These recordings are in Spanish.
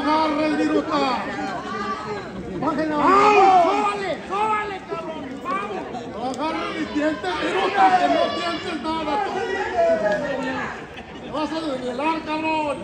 agarre el viruta. ¡Sóbale! ¡Sóbale, cabrón! ¡Vamos! No agarre mis dientes, viruta, que no sientes nada. Vas a desvelar, cabrón.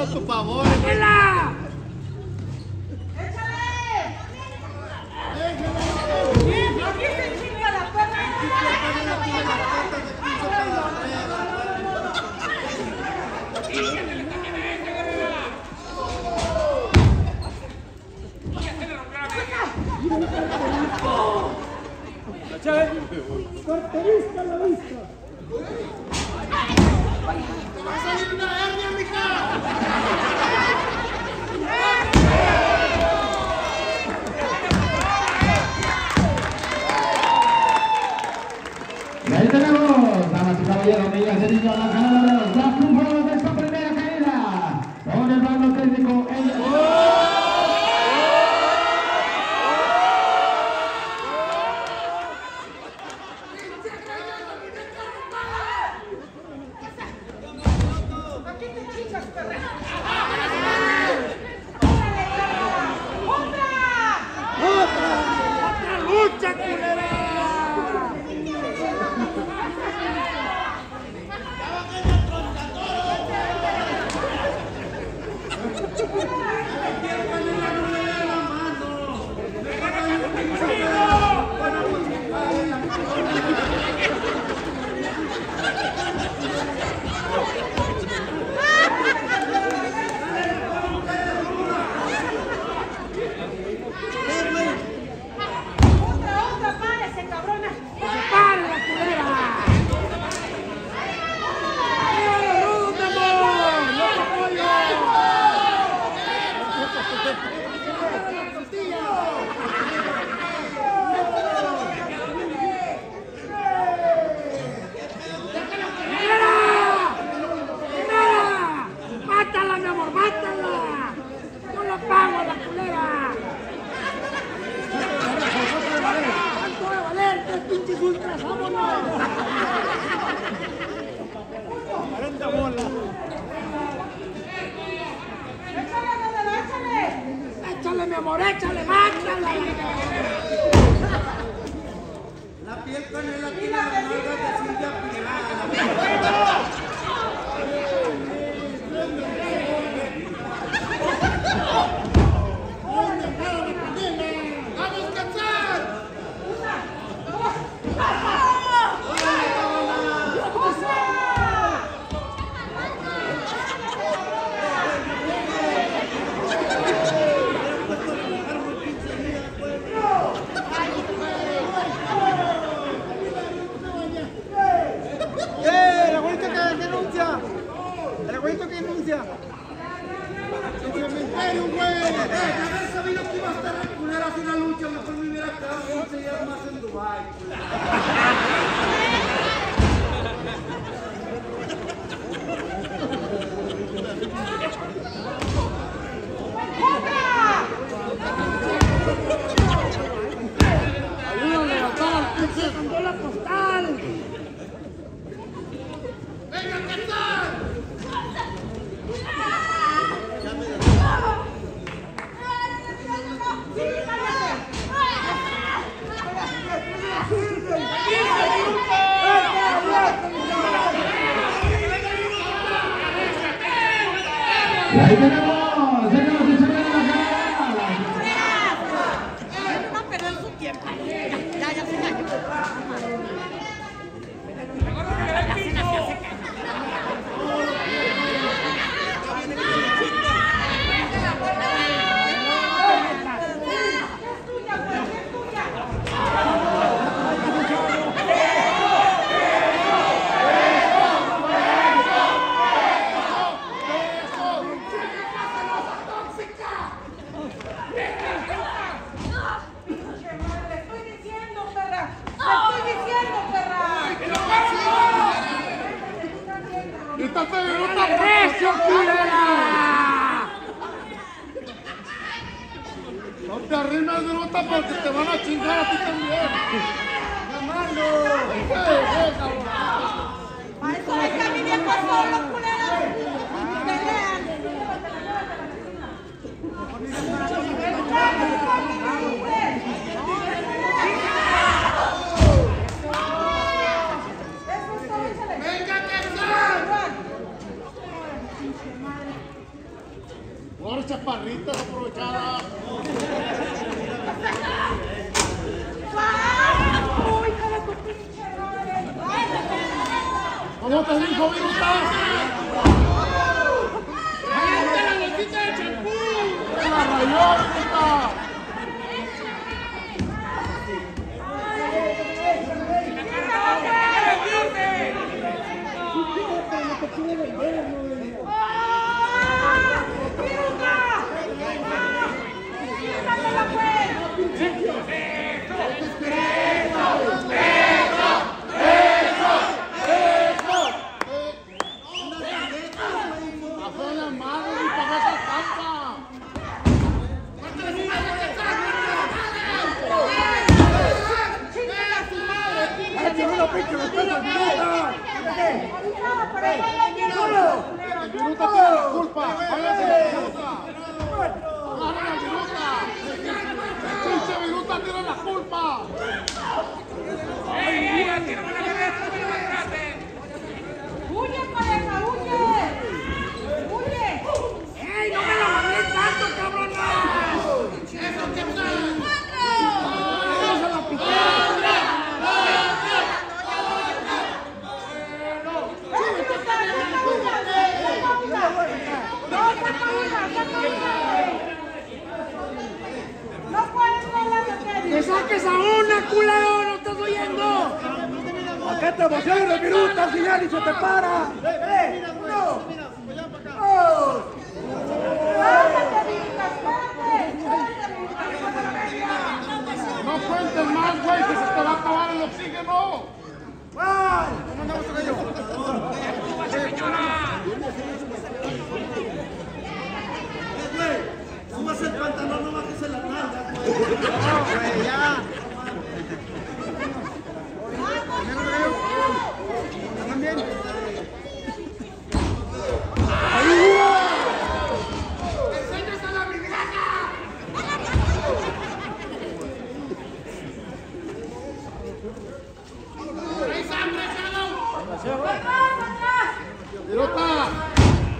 a tu favor. ¡Déjala! ¡Corte, vista la! amor, échale, macho. La piel canela tiene la nalga de Silvia Pilar. Eu maçã do Dubai. No te de nota porque te van a chingar a ti también. Mi viejo solo! ¡El Viruta tiene la culpa! Tiene la culpa! Mete emoción, minuto al final y se te para. ¡No! No cuentes más, güey, que se te va a acabar el oxígeno. ¿Cómo andamos señora! Súmase el pantalón, no bajes la planta. No, güey, ya. ¡Pelota!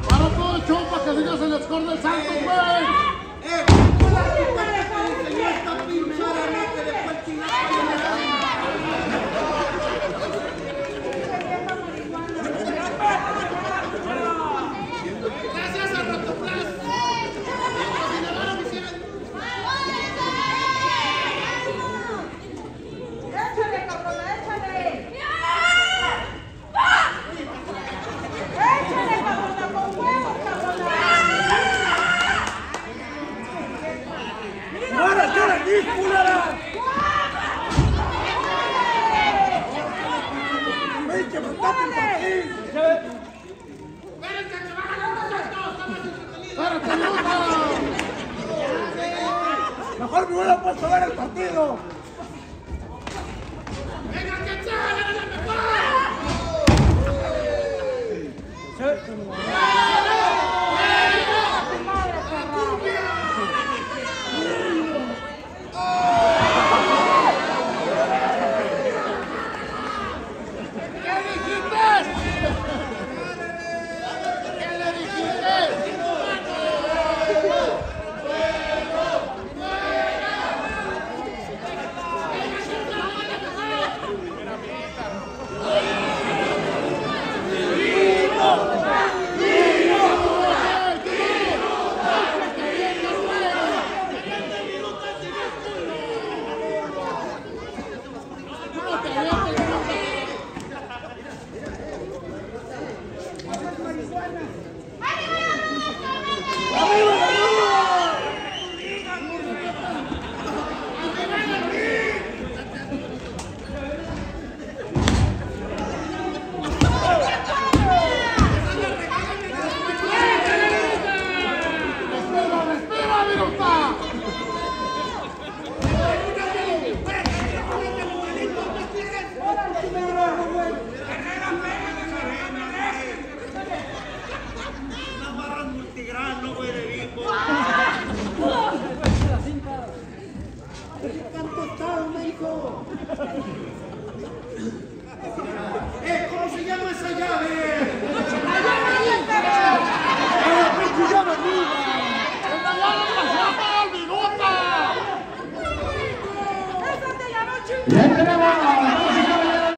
¡Para Poncho! ¡Para que digas el score del Santos, güey! ¡Eh! eh.